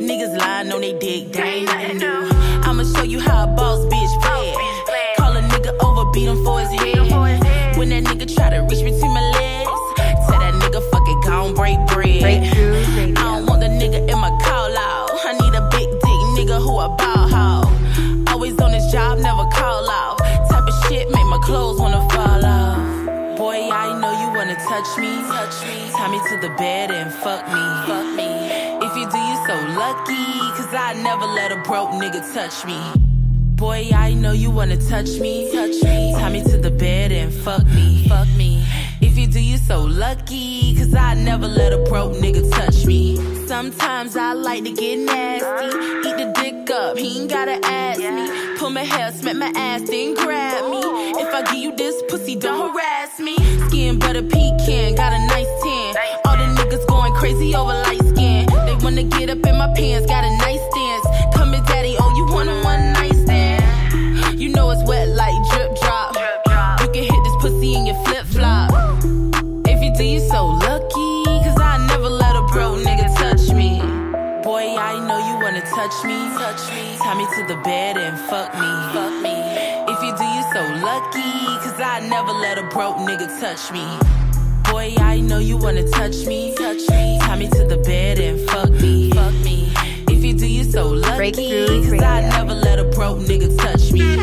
Niggas lying on they dick, they ain't nothing new. I'ma show you how a boss bitch play. Call a nigga over, beat him for his head. When that nigga try to reach between my legs, tell that nigga fuck it, gon' break bread. I don't want the nigga in my call out. I need a big dick nigga who a ball hog. Always on his job, never call off. Type of shit make my clothes wanna fall off. Boy, I know you wanna touch me. Touch me. Tie me to the bed and. Fuck me. Never let a broke nigga touch me. Boy, I know you wanna touch me. Touch me. Tie me to the bed and fuck me. Fuck me. If you do, you so lucky. Cause I never let a broke nigga touch me. Sometimes I like to get nasty. Eat the dick up, he ain't gotta ask me. Pull my hair, smack my ass, then grab me. If I give you this pussy, don't harass me. Skin butter pecan, got a nice fuck me. Fuck me. If you do, you so lucky. Cause I never let a broke nigga touch me. Boy, I know you wanna touch me. Touch me. Tie me to the bed and fuck me. Fuck me. If you do, you so lucky. Breakthrough Cause I never let a broke nigga touch me.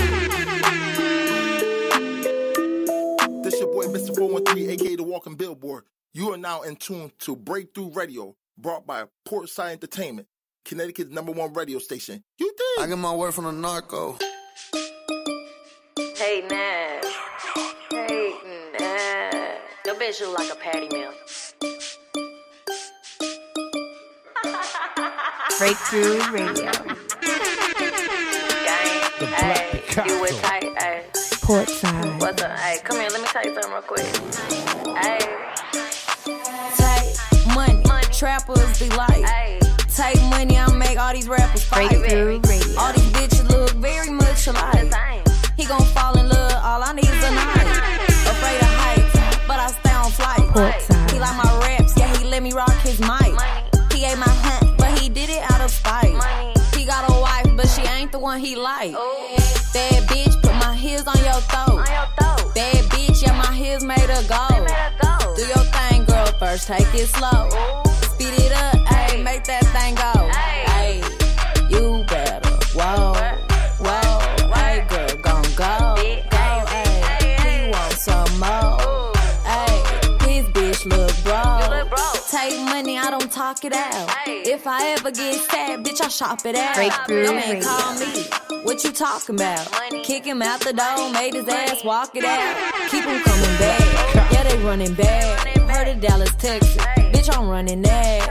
This your boy, Mr. 413, aka The Walking Billboard. You are now in tune to Breakthrough Radio, brought by Portside Entertainment, Connecticut's number one radio station. You did. I get my word from the narco. Hey, Nash. Hey, Nash. Your bitch look like a patty meal. Breakthrough Radio. Gang. Hey, you with tight. Hey, Portside. what's up? Hey, come here. Let me tell you something real quick. Hey, Take money, trappers be like. hey. Take money, I make all these rappers fight. Breakthrough Radio. All these bitches look very much alike. He gon' fall in love, all I need is a night. Afraid of heights, but I stay on flight. He like my raps, yeah, he let me rock his mic. He ate my hunt, but he did it out of spite. He got a wife, but she ain't the one he like. Bad bitch, put my heels on your throat. On your throat. Bad bitch, yeah, my heels made go. Let her go. Do your thing, girl, first take it slow. Speed it up, ayy, make that thing go. Ayy. Ayy, you better, whoa, whoa, ayy, girl, gon' go. Go, ayy, big ayy, ayy, he want some more. Ooh. Ayy, his bitch look broke. You look broke. Take money, I don't talk it out. If I ever get sad, bitch, I shop it out. Breakthrough Your man call me. What you talking about? Kick him out the door, made his ass walk it out. Keep him coming back. Yeah, they running back. Heard of Dallas, Texas. Bitch, I'm running that.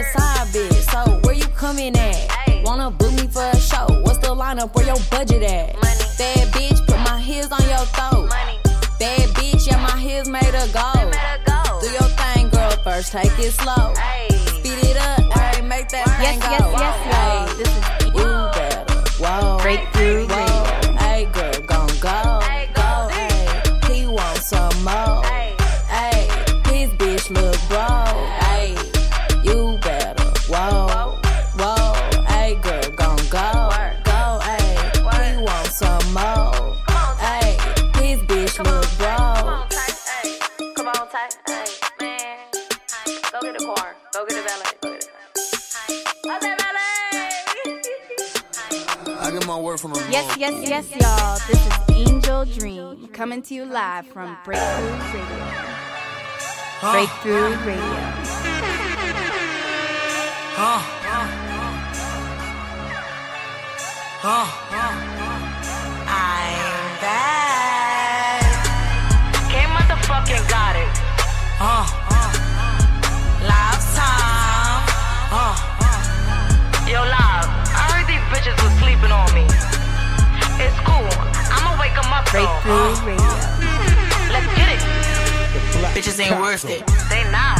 A side bitch, so where you coming at? Wanna book me for a show? What's the lineup? Where your budget at? Money. Bad bitch, put my heels on your throat. Money. Bad bitch, yeah, my heels made her go. Let her go. Do your thing, girl, first take it slow. Hey. Speed it up, ayy, make that Yes, thing yes, go. yes, y'all. Ayy, This is you better, whoa. Breakthrough whoa. Hey, girl, gon' go. Hey, go, go. He wants some more. Hey. His bitch look broke. Yes, yes, yes, y'all. This is Angel Dream coming to you live from Breakthrough Radio. Breakthrough Radio. I'm back. Came motherfucking got it. Last Breakthrough uh-huh. Radio. Let's get it. Bitches ain't worth it. They not.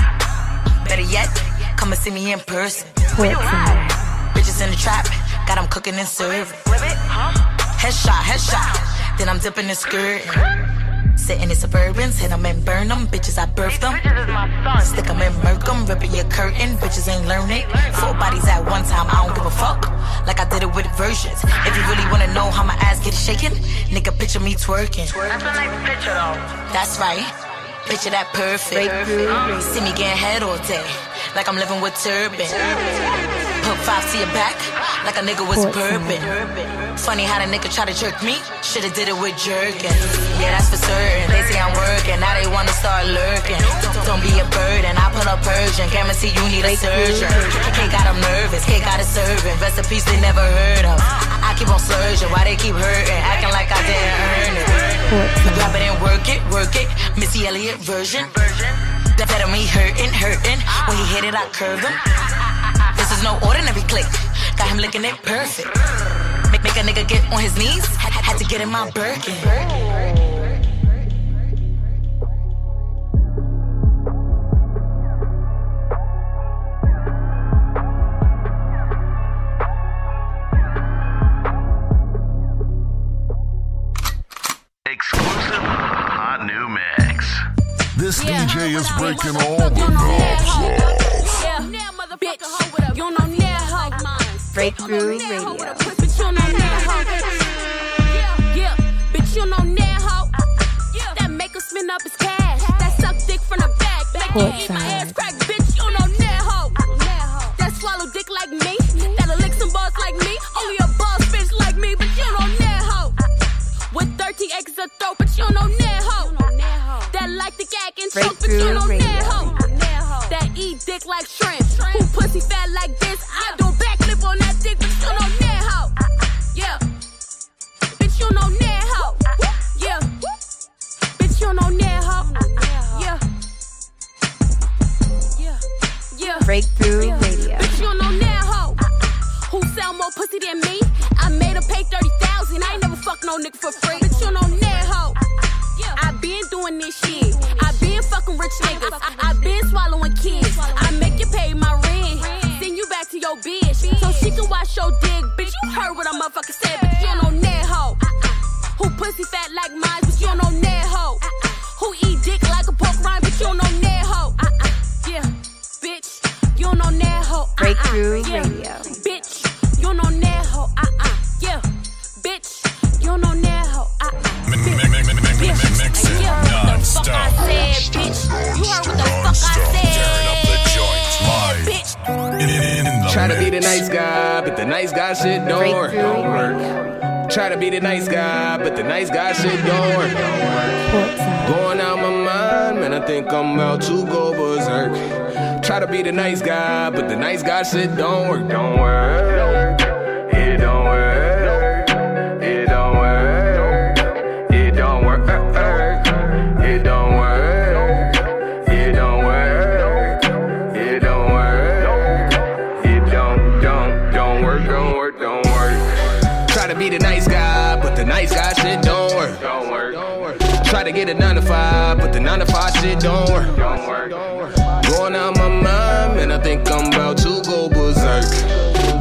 Better yet, come and see me in person. Where you Bitches in the trap, got them cooking and serving. Whip it, huh? Headshot, headshot. Then I'm dipping the skirt. Sitting in Suburbans, hit them and burn them. Bitches, I birthed them. Bitches is my son. Stick 'em in Merkham, ripping your curtain. Bitches ain't learning. Four bodies at one time, I don't give a fuck. like I did it with versions. If you really wanna know how my ass get shaking, nigga, picture me twerking. That's a nice picture though. That's right. Picture that perfect. See me getting head all day, like I'm living with turban. Put five to your back, like a nigga was bourbon. Funny how the nigga try to jerk me, shoulda did it with jerkin. Yeah, that's for certain. They say I'm working, now they wanna start lurking. Don't be a burden, I pull up Persian. Guarantee you need a surgeon. K got them nervous, K got it serving. Recipes they never heard of. I keep on surging, why they keep hurting? Acting like I didn't earn it. Grab it and work it, work it. Missy Elliott version. That better me hurting, hurting. When he hit it, I curve him. This is no ordinary click. Got him looking it perfect. Make, make a nigga get on his knees. Had, had to get in my Birkin. Exclusive hot new mix. This DJ is breaking all the knobs off. Yeah, bitch, you don't know now hoe. Breakthrough You don't know now hoe with Radio. a puss, but you don't know now hoe. Yeah, yeah, bitch, you don't know now hoe. That make her spin up his cash. That suck dick from the back. Make you eat my ass crack, bitch, you don't know now hoe. That swallow dick like me. That'll lick some balls like me. Only a boss bitch like me, but you don't know now hoe. With 30 acres of throat, but you don't know now hoe. That like the gag and choke, but you Breakthrough don't know Radio. Be the nice guy, but the nice guy shit don't work. Don't work. Try to be the nice guy, but the nice guy shit don't work. Going out my mind, man, I think I'm about to go berserk. Try to be the nice guy, but the nice guy shit don't work. Don't work. It don't work. Get a 9 to 5, but the 9 to 5 shit don't work. Work. Going out my mind, man, I think I'm about to go berserk.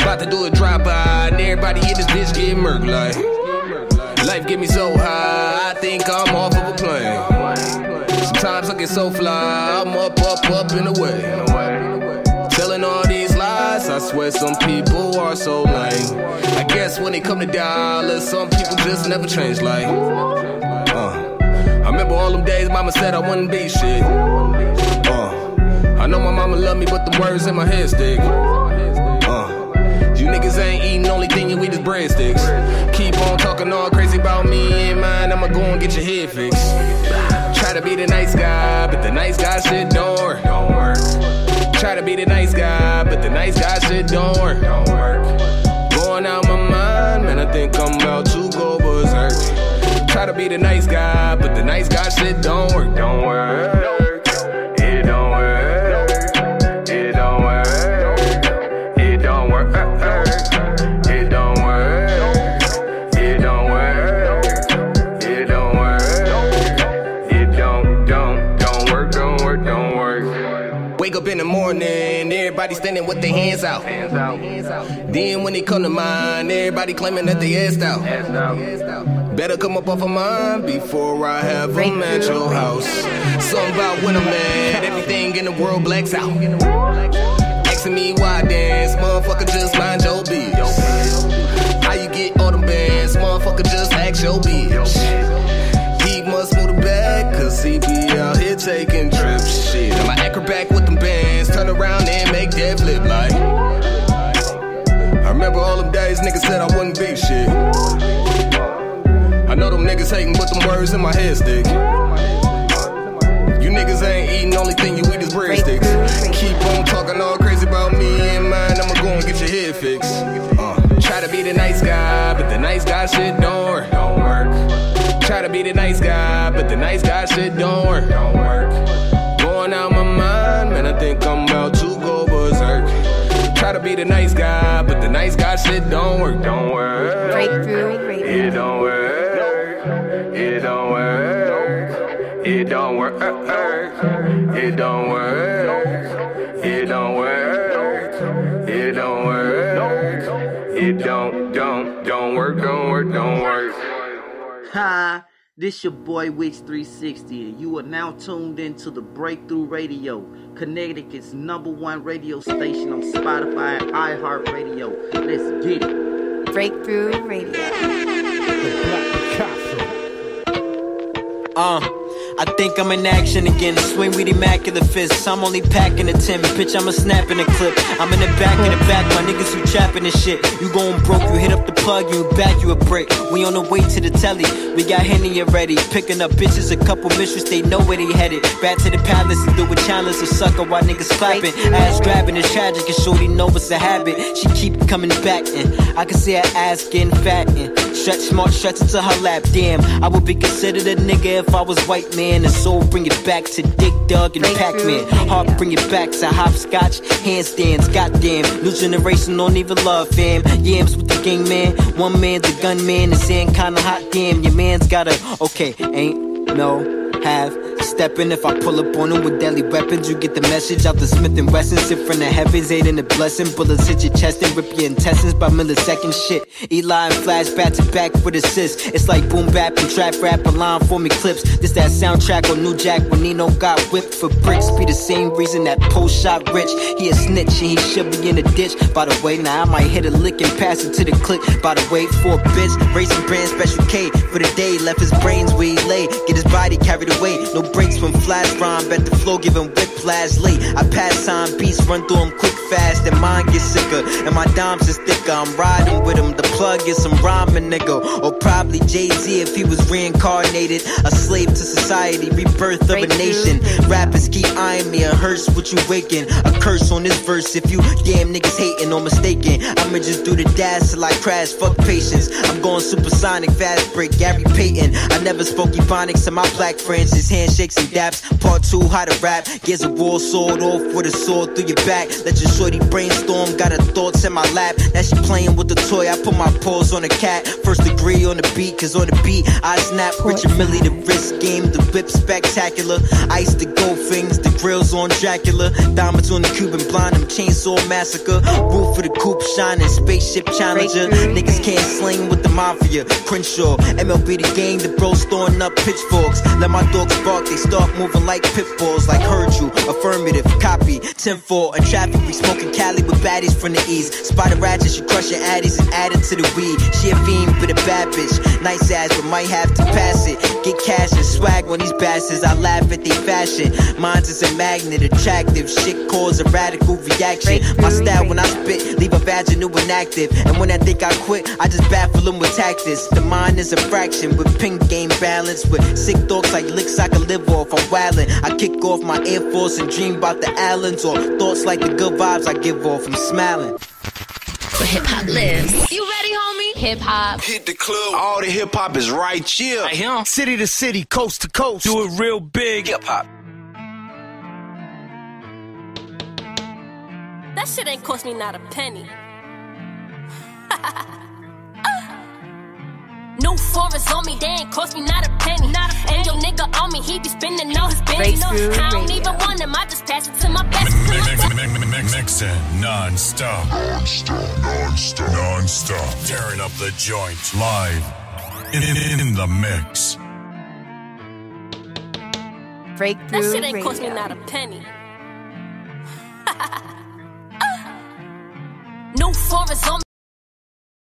About to do a drive by, and everybody in this bitch get murked like. Life get me so high, I think I'm off of a plane. Sometimes I get so fly, I'm up, up, up in the way. Telling all these lies, I swear some people are so lame. I guess when they come to dollars, some people just never change like. Uh, remember all them days mama said I wouldn't be shit. Uh, I know my mama love me, but the words in my head stick. Uh, you niggas ain't eating, only thing you eat is breadsticks. Keep on talking all crazy about me and mine, I'ma go and get your head fixed. Try to be the nice guy, but the nice guy shit don't work. Don't work. Try to be the nice guy, but the nice guy shit don't work. Don't work. Going out my mind, man, I think I'm about to go berserk. Try to be the nice guy, but the nice guy shit don't work. Don't work. It don't work. It don't work. It don't work. It don't work. It don't work. It don't work. It don't, don't, don't work, don't work, don't work. Wake up in the morning, everybody standing with their hands out. Then when they come to mind, everybody claiming that they assed out. Better come up off of mine before I have right. them at your house. Something about when I'm mad, everything in the world blacks out. Asking me why I dance, motherfucker, just mind your bitch. How you get all them bands, motherfucker, just ask your bitch. He must move the bag, cause he be out here taking trips. Shit, I'm an acrobat with them bands, turn around and make that flip like. I remember all them days niggas said I wouldn't be shit. I know them niggas hating, but them words in my head stick. You niggas ain't eating, only thing you eat is breadsticks. Keep on talking all crazy about me and mine, I'ma go and get your head fixed. Uh, try to be the nice guy, but the nice guy shit don't work. Don't work. Try to be the nice guy, but the nice guy shit don't work. Don't work. Going out my mind, man, I think I'm about to go berserk. Try to be the nice guy, but the nice guy shit don't work. Don't work. Breakthrough Radio. It don't work. It don't work. It don't work. It don't work. It don't work. It don't don't don't work. Don't work. Don't work. Hi, this your boy Wix 360, and you are now tuned into the Breakthrough Radio, Connecticut's number one radio station on Spotify and iHeartRadio. Let's get it. Breakthrough Radio. Uh, I think I'm in action again. Swing with immaculate fists. I'm only packing a 10. Bitch, I'm a snap in a clip. I'm in the back in the back. My niggas who trapping this shit. You going broke, you hit up the plug, you back, you a brick. We on the way to the telly. We got Henny already. Picking up bitches, a couple mistresses, they know where they headed. Back to the palace and do a challenge a sucker while niggas clapping. Ass grabbing is tragic and shorty know it's a habit. She keep coming back and I can see her ass getting fat and stretch smart stretch into her lap. Damn, I would be considered a nigga if I was white man. And soul bring it back to Dig Dug and Pac Man. Heart bring it back to hopscotch, handstands. Goddamn, new generation don't even love fam. Yams with the gang man, one man's a gunman. It's saying kinda hot. Damn, your man's got a okay, ain't no have. Stepping if I pull up on him with deadly weapons, you get the message out the Smith and Wesson. Sit from the heavens, aiding the blessing. Bullets hit your chest and rip your intestines by millisecond shit. Eli and Flash back to back with assists. It's like boom bap and trap rap, a line for me clips. This that soundtrack on New Jack when Nino got whipped for bricks. Be the same reason that post shot rich. He a snitch and he should be in the ditch. By the way, now I might hit a lick and pass it to the click. By the way, for a bitch, racing brand special K for the day. Left his brains where he lay, get his body carried away. No breaks from flash rhyme, bet the flow giving whiplash late. I pass on beats, run through them quick fast, and mine get sicker. And my dimes is thicker. I'm riding with him. The plug is some rhyming nigga, or probably Jay Z if he was reincarnated. A slave to society, rebirth of a nation. Rappers keep eyeing me, a hearse what you waking. A curse on this verse if you damn niggas hating or mistaken. I'ma just do the dash till I crash, fuck patience. I'm going supersonic, fast break, Gary Payton. I never spoke Ebonics to my black friends, just handshakes and daps. Part two, how to rap. Gears of war, sword off with a sword through your back. Let your shorty brainstorm, got her thoughts in my lap. Now she playing with the toy, I put my paws on a cat. First degree on the beat, cause on the beat, I snap. Richard Millie, the wrist game, the whip spectacular. Ice the gold things, the grills on Dracula. Diamonds on the Cuban blind, them chainsaw massacre. Roof of the coupe shining, spaceship challenger. Niggas can't sling with the mafia. Crenshaw, MLB the game, the bros throwing up pitchforks. Let my dogs bark, they start moving like pit bulls. Like heard you, affirmative, copy. 10 4, in traffic, we smoking Cali with baddies from the east. Spotted ratchets, you crushing addies and add it to the weed. She a fiend, but a bad bitch. Nice ass, but might have to pass it. Get cash and swag when these bastards. I laugh at their fashion. Mine's is a magnet, attractive. Shit cause a radical reaction. My style when I spit, leave a vaginal inactive. And active. And when I think I quit, I just baffle them with tactics. The mind is a fraction with pink game balance. With sick thoughts like licks I can live off. I'm wildin'. I kick off my Air Force and dream about the Allens. Or thoughts like the good vibes I give off. I'm smiling. Where hip hop lives. You ready, homie? Hip hop. Hit the club. All the hip hop is right here. Right here. City to city, coast to coast. Do it real big. Hip hop. That shit ain't cost me not a penny. New forest on me, they ain't cost me not a penny. Not a penny. And your nigga on me, he be spending all his pennies. Breakthrough I don't Radio. even want him, I just pass it to my best. Mixing non-stop. Non-stop. Non-stop. Non-stop. Tearing up the joint. Live. In, in, in the mix. Breakthrough That shit ain't cost me not a penny. New forest on